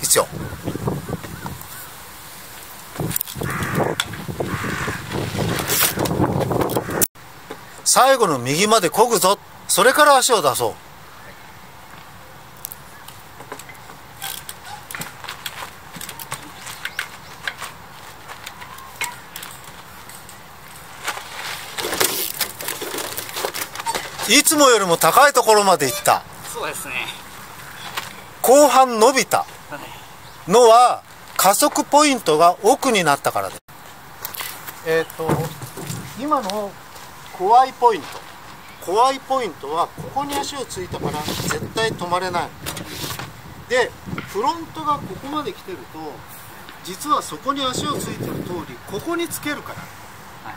必要最後の右まで漕ぐぞ。それから足を出そう。いつもよりも高いところまで行った。そうですね。後半伸びた。はいのは加速ポイントが奥になったからですえっ、と今の怖いポイント。怖いポイントはここに足をついたから絶対止まれない。でフロントがここまで来てると実はそこに足をついてる通りここにつけるから、はい。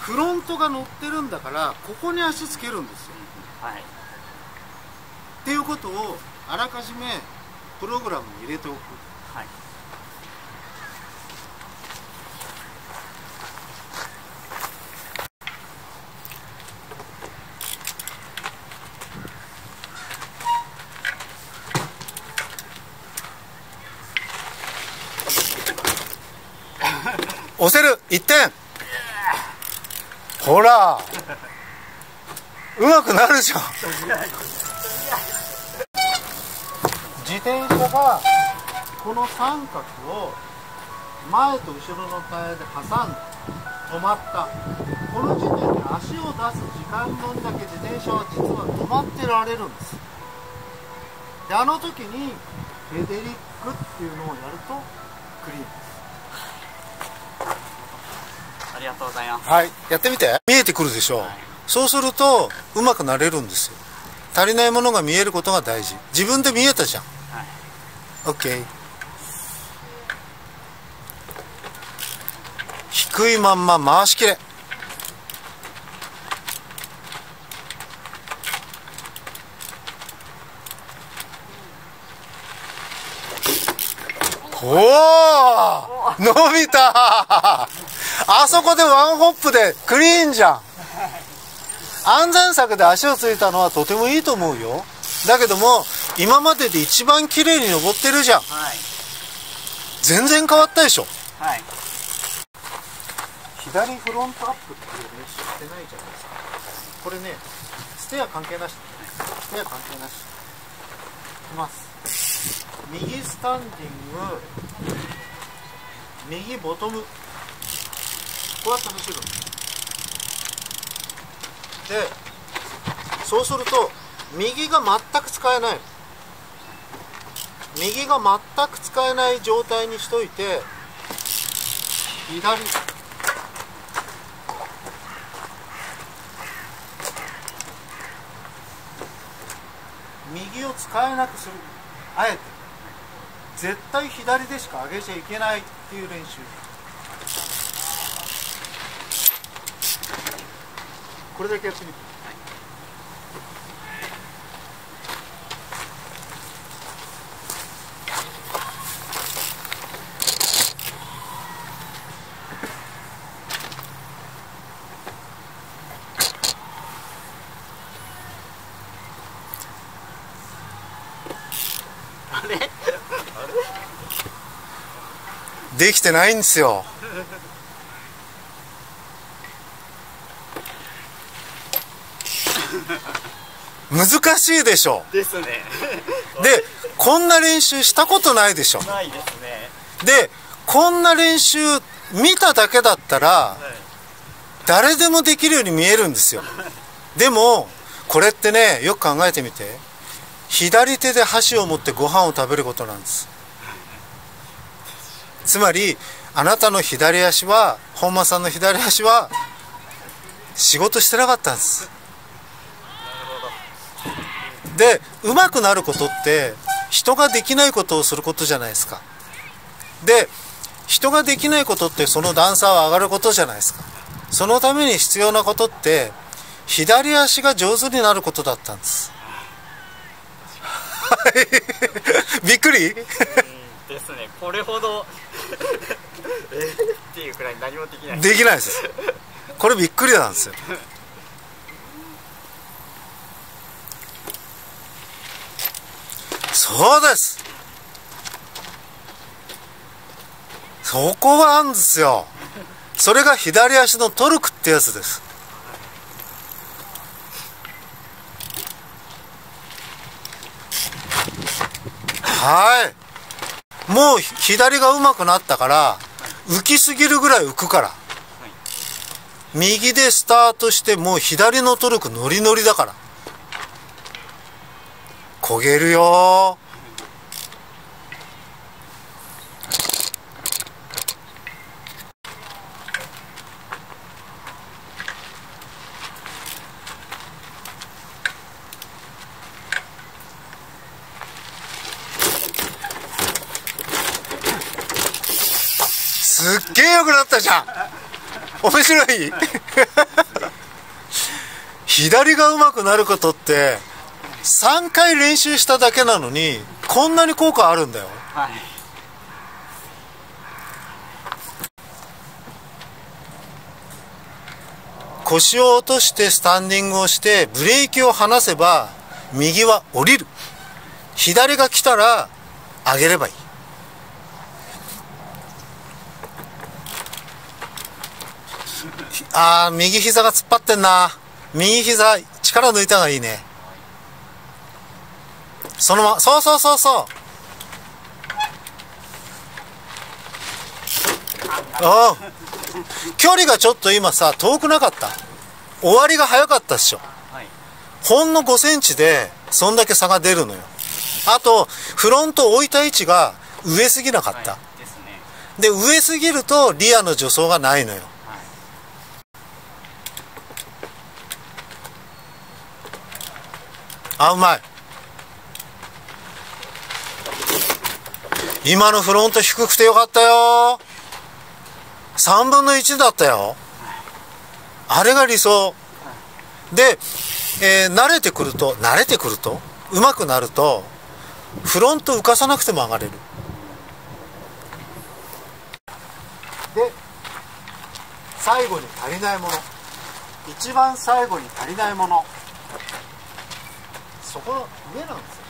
フロントが乗ってるんだからここに足つけるんですよ。はい。っていうことをあらかじめプログラムに入れておく。はい。押せる。1点。ほら。うまくなるじゃん 自転車がこの三角を前と後ろのタイヤで挟んで止まったこの時点で足を出す時間分だけ自転車は実は止まってられるんですであの時にペデリックっていうのをやるとクリーンありがとうございますはい、やってみて。見えてくるでしょう。はいそうすると、うまくなれるんですよ。足りないものが見えることが大事。自分で見えたじゃん。OK。低いまんま回しきれ。おお伸びたあそこでワンホップでクリーンじゃん安全策で足をついたのはとてもいいと思うよだけども今までで一番綺麗に登ってるじゃん。はい。全然変わったでしょ。はい。左フロントアップっていう練習してないじゃないですか。これねステア関係なしステア関係なし。いきます。右スタンディング。右ボトム。こうやって走るの。でそうすると右が全く使えない右が全く使えない状態にしといて左。右を使えなくする。あえて。絶対左でしか上げちゃいけないっていう練習。これだけやってみて。できてないんですよ。難しいでしょ。ですね。でこんな練習したことないでしょ。ないですね。でこんな練習見ただけだったらはい。誰でもできるように見えるんですよ。でもこれってねよく考えてみて。左手で箸を持ってご飯を食べることなんですつまりあなたの左足は本間さんの左足は仕事してなかったんです。で上手くなることって人ができないことをすることじゃないですか。で人ができないことってその段差は上がることじゃないですか。そのために必要なことって左足が上手になることだったんです。びっくり？ですね。これほど っていうくらい何もできない。できないです。これびっくりなんですよ。そうです。そこはあるんですよ。それが左足のトルクってやつです。はい。もう左がうまくなったから浮きすぎるぐらい浮くから。右でスタートしてもう左のトルクノリノリだから。焦げるよすっげえ良くなったじゃん。面白い。左が上手くなることって3回練習しただけなのにこんなに効果あるんだよ。はい腰を落としてスタンディングをしてブレーキを離せば右は降りる。左が来たら上げればいい。あー右膝が突っ張ってんな。右膝力抜いた方がいいね。そのままそうそうそうそう。ああ距離がちょっと今さ遠くなかった。終わりが早かったっしょ。はい。ほんの5センチでそんだけ差が出るのよ。あとフロント置いた位置が上すぎなかった、はい。ですね。で上すぎるとリアの助走がないのよはいあうまい。今のフロント低くてよかったよ。3分の1だったよ。あれが理想。で、えー慣れてくると慣れてくると上手くなるとフロント浮かさなくても上がれる。で最後に足りないもの。一番最後に足りないもの。そこの上なんですよ。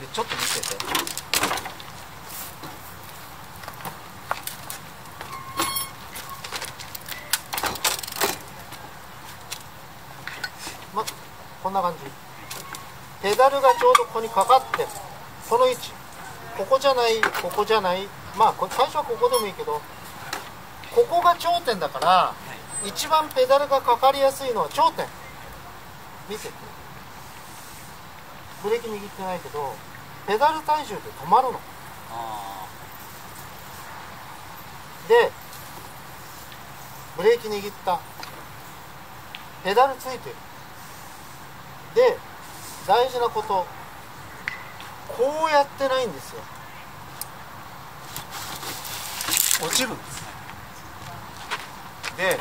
でちょっと見てて。まこんな感じ。ペダルがちょうどここにかかってる。この位置。ここじゃないここじゃない。まあこ最初はここでもいいけどここが頂点だから一番ペダルがかかりやすいのは頂点。見ててブレーキ握ってないけどペダル体重で止まるの。あでブレーキ握った。ペダルついてる。で大事なこと。こうやってないんですよ。落ちるんですで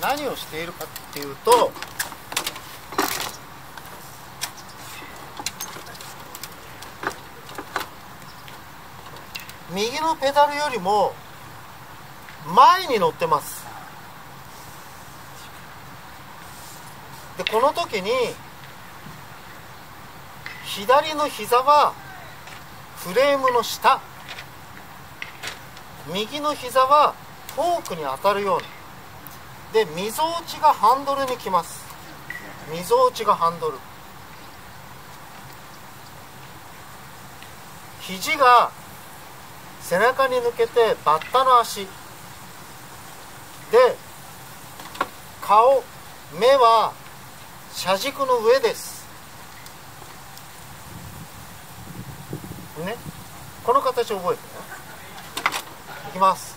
何をしているかっていうと右のペダルよりも前に乗ってます。でこの時に左の膝はフレームの下。右の膝はフォークに当たるように。でみぞおちがハンドルにきます。みぞおちがハンドル。肘が背中に抜けてバッタの足。で顔目は車軸の上です。ね。この形を覚えてね。いきます。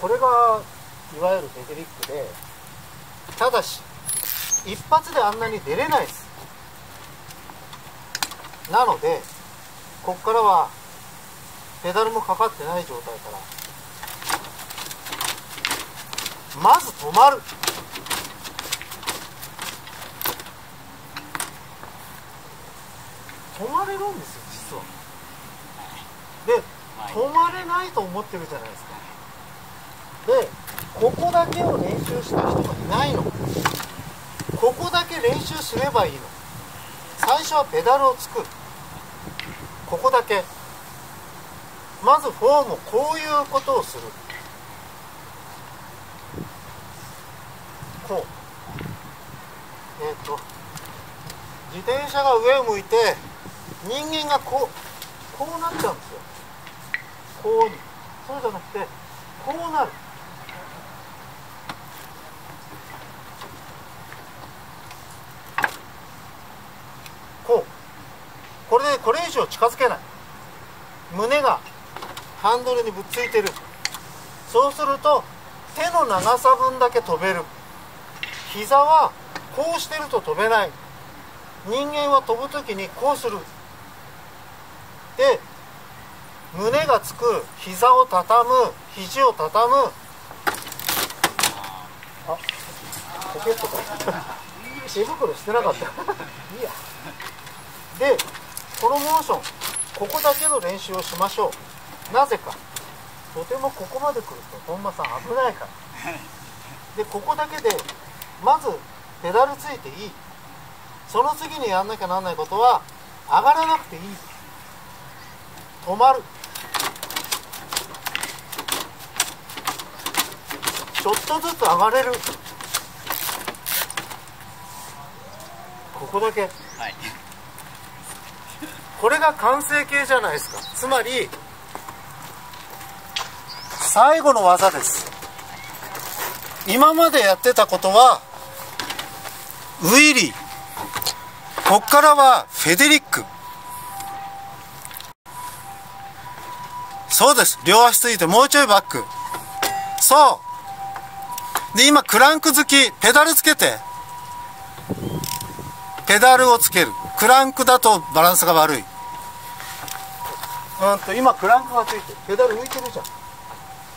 これがいわゆるテクニックでただし一発であんなに出れないです。なのでここからはペダルもかかってない状態からまず止まる。止まれるんですよ実は。で止まれないと思ってるじゃないですか。でここだけを練習した人がいないの。ここだけ練習すればいいの。最初はペダルを作るここだけ。まずフォームこういうことをする。こう。えっ、と。自転車が上を向いて人間がこうこうなっちゃうんですよ。こうに。そうじゃなくてこうなるこうこれでこれ以上近づけない。胸がハンドルにぶっついてる。そうすると手の長さ分だけ飛べる。膝はこうしてると飛べない。人間は飛ぶ時にこうする。で胸がつく。膝を畳む。肘を畳む。あポケットか。手袋してなかった。いいや。でこのモーション。ここだけの練習をしましょう。なぜか。とてもここまで来ると本間さん危ないから。でここだけでまずペダルついていい。その次にやんなきゃなんないことは上がらなくていい。止まる。ちょっとずつ上がれる。ここだけ。はい。これが完成形じゃないですか。つまり最後の技です。今までやってたことはウィリー。こっからはフェデリック。そうです。両足ついてもうちょいバック。そう。で今クランク付きペダルつけて。ペダルをつける。クランクだとバランスが悪い。うんと今クランクがついてる。ペダル浮いてるじゃん。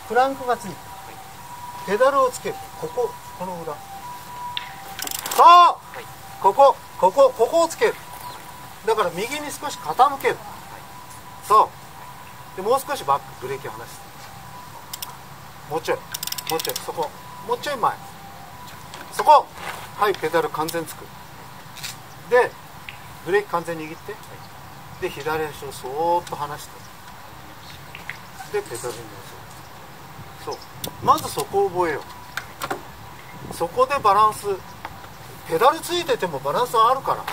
クランクがついてる。ペダルをつける。こここの裏。そう、ここここここをつける。だから右に少し傾ける、そう。でもう少しバックブレーキを離して。もうちょい。もうちょい。そこ。もうちょい前。そこ。はいペダル完全つく。でブレーキ完全握ってで左足をそーっと離してでペダルに乗せる。そう。まずそこを覚えよう。そこでバランスペダルついててもバランスはあるから。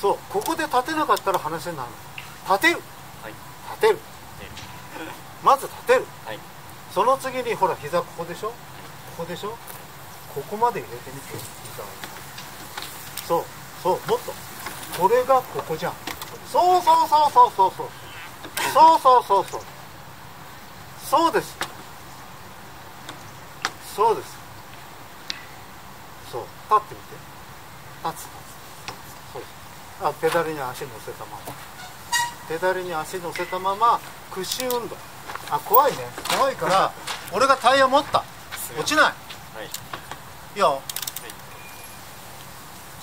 そう。ここで立てなかったら話になる立てる。はい。立てる。まず立てる。はい。その次にほら膝ここでしょ？ここでしょ？ここまで入れてみて。膝をそうそうもっと。これがここじゃん。そうそうそうそうそうそう。そうそうそうそう。そうです。そうです。そう。立ってみて。立つ。立つそうです。あペダルに足乗せたまま。ペダルに足乗せたまま屈伸運動。あ怖いね。怖いから俺がタイヤ持った。落ちない。はい。いいよ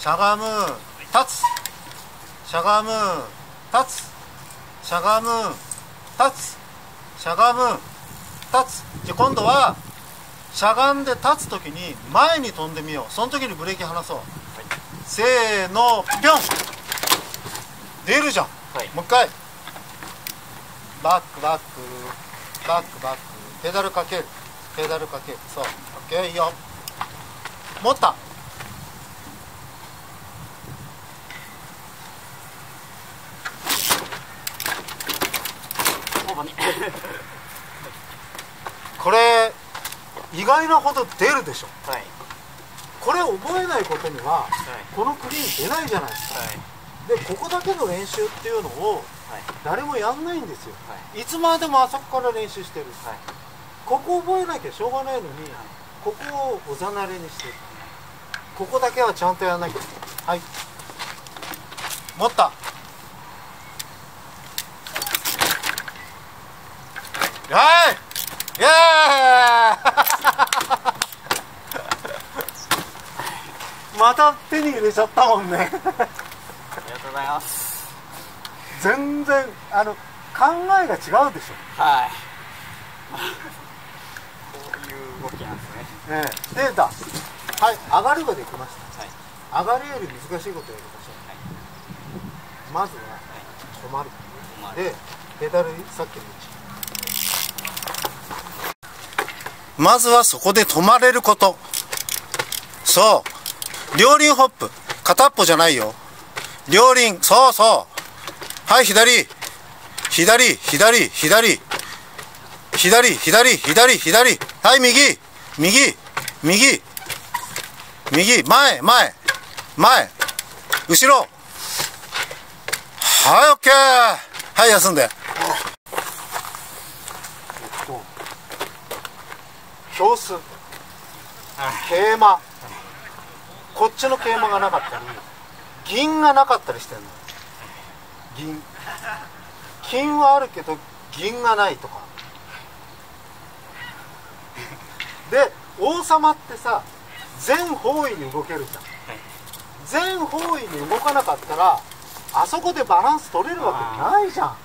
しゃがむ立つ。しゃがむ立つ。しゃがむ立つ。しゃがむ立つ。じゃあ今度はしゃがんで立つ時に前に飛んでみよう。その時にブレーキ離そう、せーのぴょん。出るじゃん。はい。もう一回。バックバック。バックバック。ペダルかける。ペダルかける。そう。OK いいよ。持ったほぼにこれ意外なほど出るでしょ。はい。これ覚えないことにははい。このクリーン出ないじゃないですか。はい。でここだけの練習っていうのをはい。誰もやんないんですよ。はい。いつまでもあそこから練習してる。はい。ここ覚えなきゃしょうがないのにここをおざなりにしてるここだけはちゃんとやらなきゃ。はい。持ったはい。イエーイ。また手に入れちゃったもんね。ありがとうございます。全然あの考えが違うでしょ。はい。こういう動きなんですね。ええ。データ。はい。上がるができました。はい。上がりより難しいことやりましょう、まずは止まる。まあでペダルさっきの位置まずはそこで止まれること。そう。両輪ホップ。片っぽじゃないよ。両輪。そうそう。はい左。左左左。左左左左。はい右。右。右。右。前前。前。後ろ。はいオッケー。はい休んで。教室桂馬。こっちの桂馬がなかったり銀がなかったりしてんの。銀。金はあるけど銀がないとか。で王様ってさ全方位に動けるじゃん。全方位に動かなかったらあそこでバランス取れるわけないじゃん。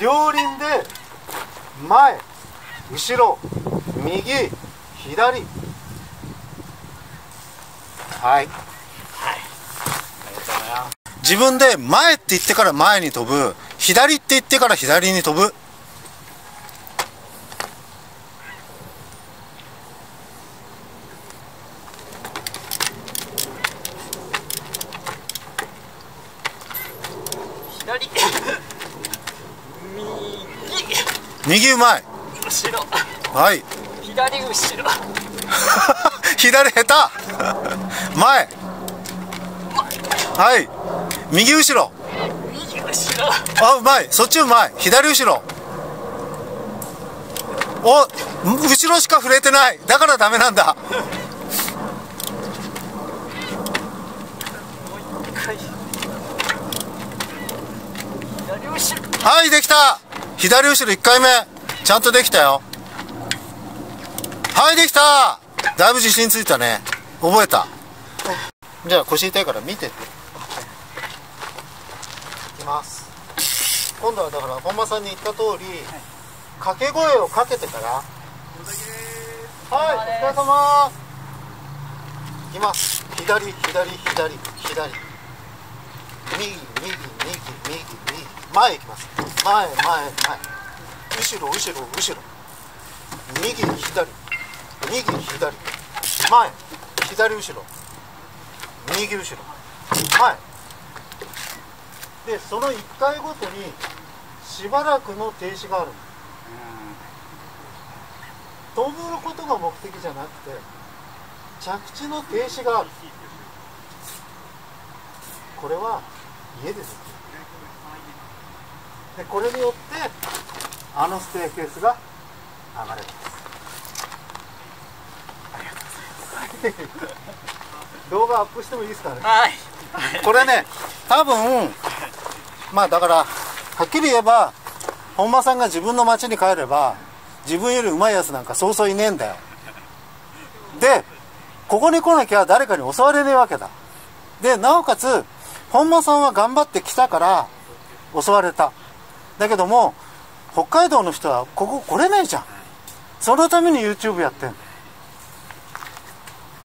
両輪で前後ろ右左。はい。ありがとうございます。自分で前って言ってから前に飛ぶ左って言ってから左に飛ぶ右うまい。右後ろ。はい。左後ろ。左下手。前。はい。右後ろ。右後ろ。あうまい。そっちうまい。左後ろ。お後ろしか触れてない。だからダメなんだ。はいできた左後ろ1回目。ちゃんとできたよ。はいできた。だいぶ自信ついたね。覚えた。じゃあ腰痛いから見て。ていきます。今度はだから本間さんに言った通り掛け声をかけてから。はいお疲れ様いきます。左左左左。右右。右右前行きます前前前後ろ後ろ後ろ右左右左前左後ろ右後ろ前でその1回ごとにしばらくの停止があるの飛ぶことが目的じゃなくて着地の停止があるこれは家ですでこれによってあのステーケースが上がれます。動画アップしてもいいですかね？はい。これね多分まあだからはっきり言えば本間さんが自分の町に帰れば自分よりうまいやつなんかそうそういねえんだよ。でここに来なきゃ誰かに襲われねえわけだ。でなおかつ本間さんは頑張ってきたから襲われただけども北海道の人はここ来れないじゃん。そのために YouTube やってんの